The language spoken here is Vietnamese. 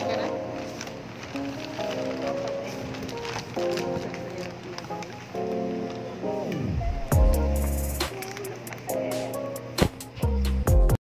cái đó